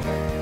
Okay.